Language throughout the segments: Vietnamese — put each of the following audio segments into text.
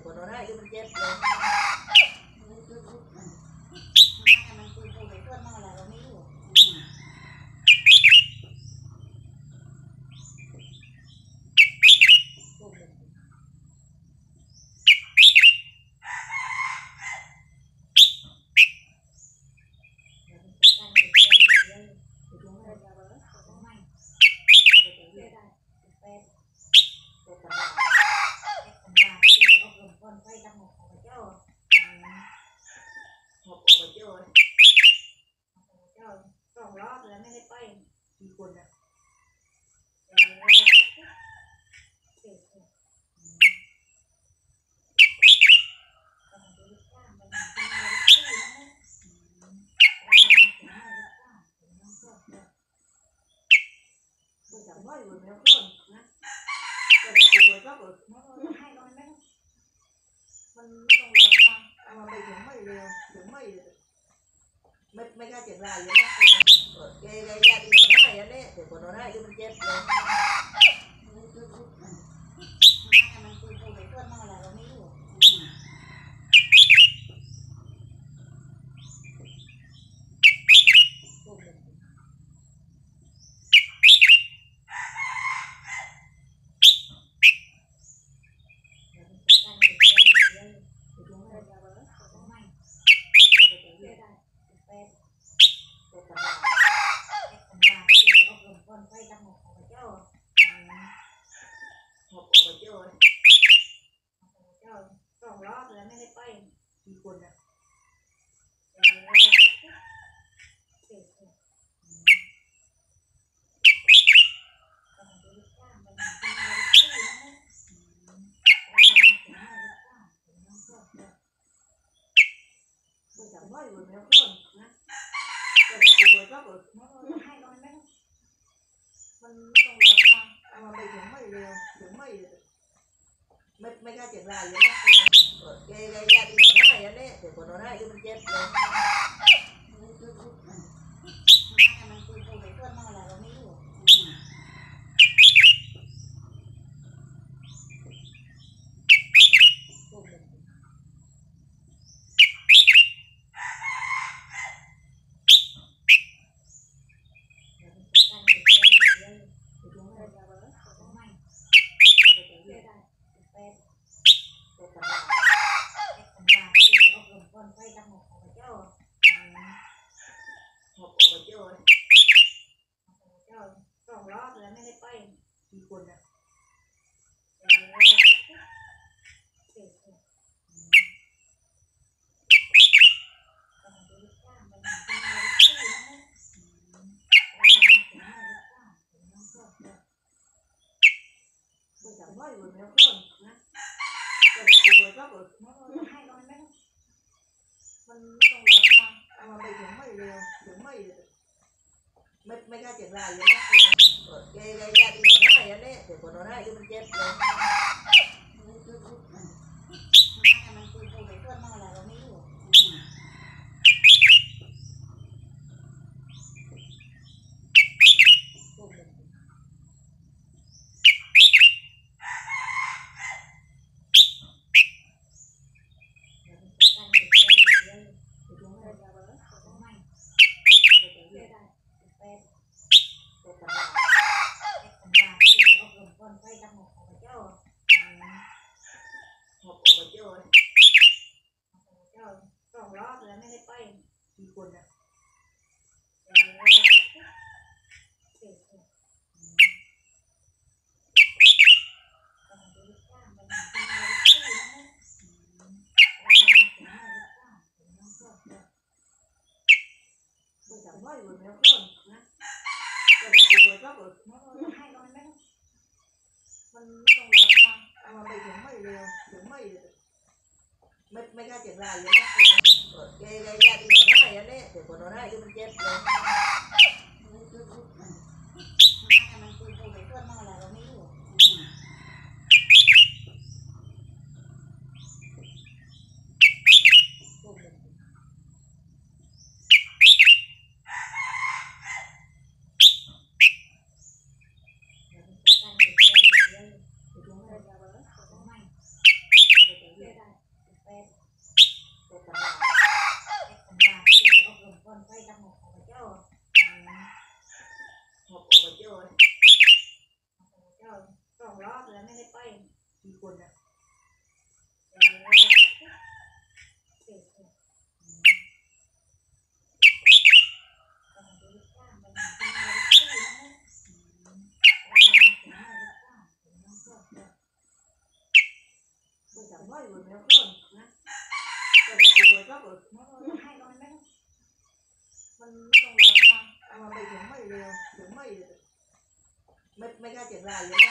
Colorado, quần này mày mày ra chuyện lại vậy đó, rồi ra ra đi Corona, yung jet. กี่คนนะแต่ว่าอยู่ในคนนะ ค่าเจ็ดรายยู่นะแกแกแยกอีหน่อยนะเนี่ยเจ็ดคนหน่อยที่มันเจ็บเลย มีคนนะไม่ไม่ได้เจ็บลายเลยนะ quần ạ chẳng nói rồi nó luôn nhá rồi từ vừa rất rồi nó hay con mấy mình nó còn làm sao mà mày giống mày giống mày mày mày ra chuyện lại vậy đó. มีคนอ่ะไม่ไม่ค่าเจ็บลายเลยนะ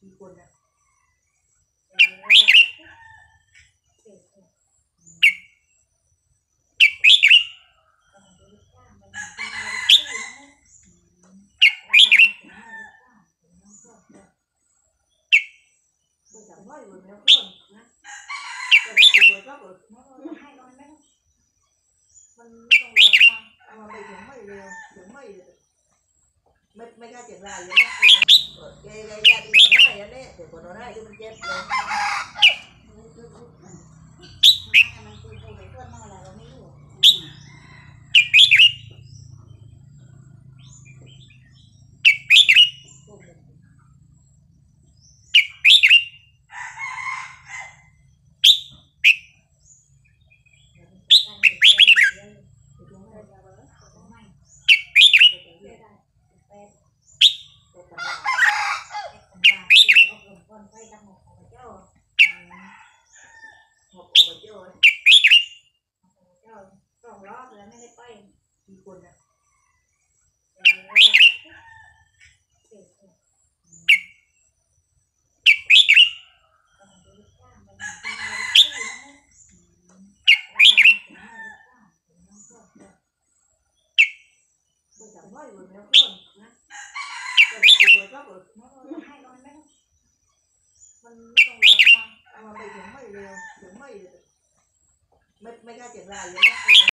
đi quần cái mình mình ra cái lại vậy đó มีคนนะมันไม่ต้องรอมาเอามาไปถึงไม่เร็วถึงไม่ไม่ไม่ได้เจ็บลายเลยนะ